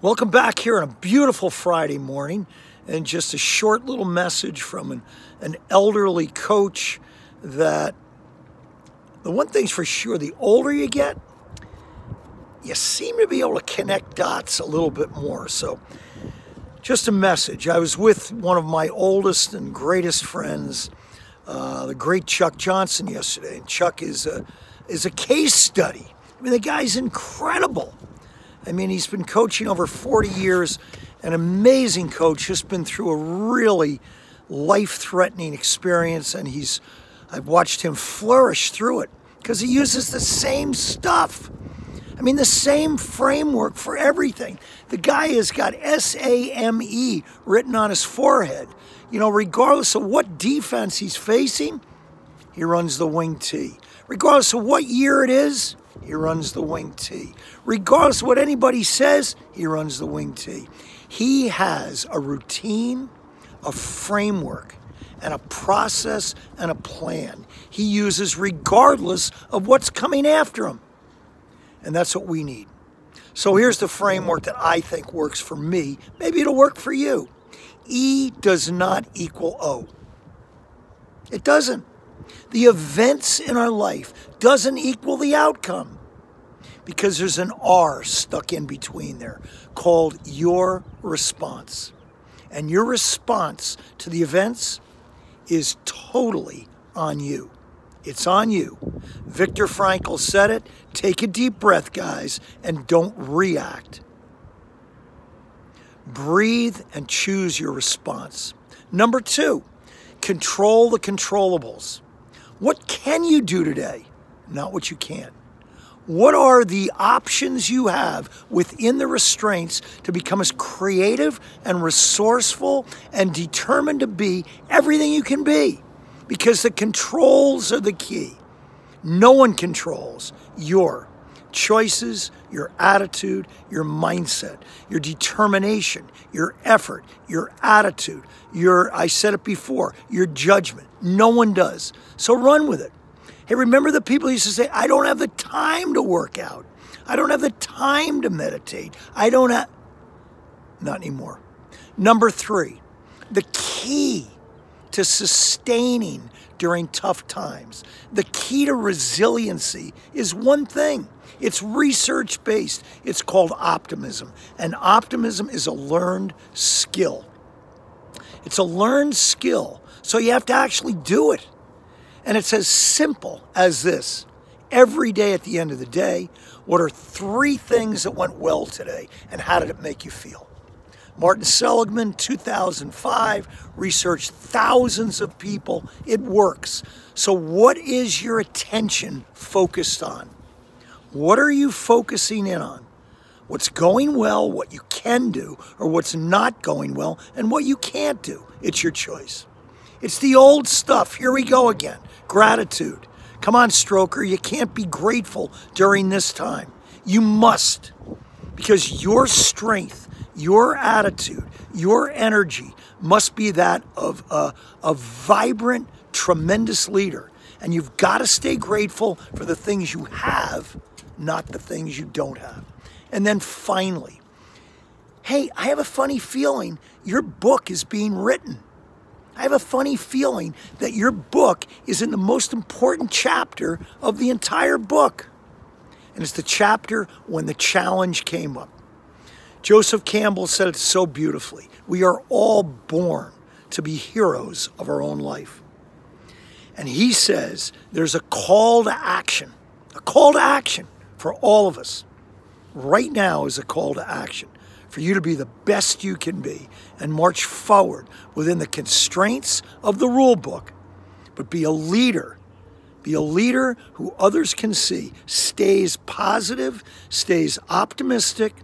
Welcome back here on a beautiful Friday morning, and just a short little message from an, an elderly coach that the one thing's for sure the older you get, you seem to be able to connect dots a little bit more. So, just a message. I was with one of my oldest and greatest friends, uh, the great Chuck Johnson, yesterday, and Chuck is a, is a case study. I mean, the guy's incredible. I mean, he's been coaching over 40 years, an amazing coach, just been through a really life-threatening experience, and he's I've watched him flourish through it because he uses the same stuff. I mean, the same framework for everything. The guy has got S A M E written on his forehead. You know, regardless of what defense he's facing, he runs the wing T. Regardless of what year it is, he runs the wing T. Regardless of what anybody says, he runs the wing T. He has a routine, a framework, and a process and a plan he uses regardless of what's coming after him. And that's what we need. So here's the framework that I think works for me. Maybe it'll work for you. E does not equal O. It doesn't. The events in our life doesn't equal the outcome because there's an R stuck in between there called your response. And your response to the events is totally on you. It's on you. Viktor Frankl said it. Take a deep breath, guys, and don't react. Breathe and choose your response. Number two, control the controllables. What can you do today? Not what you can't. What are the options you have within the restraints to become as creative and resourceful and determined to be everything you can be? Because the controls are the key. No one controls your choices, your attitude, your mindset, your determination, your effort, your attitude, your, I said it before, your judgment. No one does. So run with it. Hey, remember the people used to say, I don't have the time to work out. I don't have the time to meditate. I don't have. Not anymore. Number three, the key to sustaining during tough times, the key to resiliency is one thing it's research based. It's called optimism. And optimism is a learned skill. It's a learned skill. So you have to actually do it. And it's as simple as this. Every day at the end of the day, what are three things that went well today and how did it make you feel? Martin Seligman, 2005, researched thousands of people. It works. So, what is your attention focused on? What are you focusing in on? What's going well, what you can do, or what's not going well, and what you can't do? It's your choice. It's the old stuff. Here we go again. Gratitude. Come on, Stroker. You can't be grateful during this time. You must. Because your strength, your attitude, your energy must be that of a, a vibrant, tremendous leader. And you've got to stay grateful for the things you have, not the things you don't have. And then finally, hey, I have a funny feeling your book is being written. I have a funny feeling that your book is in the most important chapter of the entire book. And it's the chapter when the challenge came up. Joseph Campbell said it so beautifully. We are all born to be heroes of our own life. And he says there's a call to action, a call to action for all of us. Right now is a call to action for you to be the best you can be and march forward within the constraints of the rule book, but be a leader. Be a leader who others can see, stays positive, stays optimistic,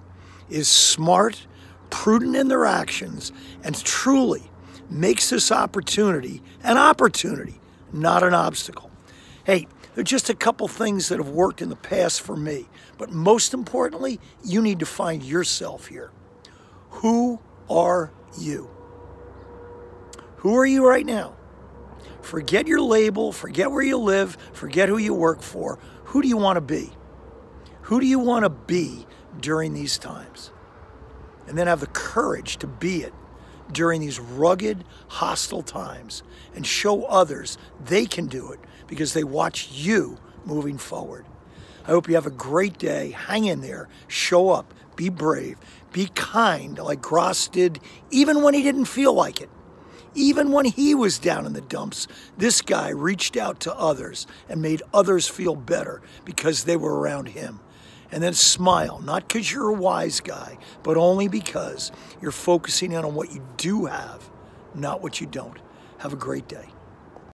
is smart, prudent in their actions, and truly makes this opportunity an opportunity, not an obstacle. Hey, there are just a couple things that have worked in the past for me. But most importantly, you need to find yourself here. Who are you? Who are you right now? Forget your label, forget where you live, forget who you work for. Who do you want to be? Who do you want to be during these times? and then have the courage to be it during these rugged, hostile times and show others they can do it because they watch you moving forward. I hope you have a great day. Hang in there, show up, be brave, be kind like Gross did even when he didn't feel like it. Even when he was down in the dumps, this guy reached out to others and made others feel better because they were around him. And then smile, not because you're a wise guy, but only because you're focusing in on what you do have, not what you don't. Have a great day.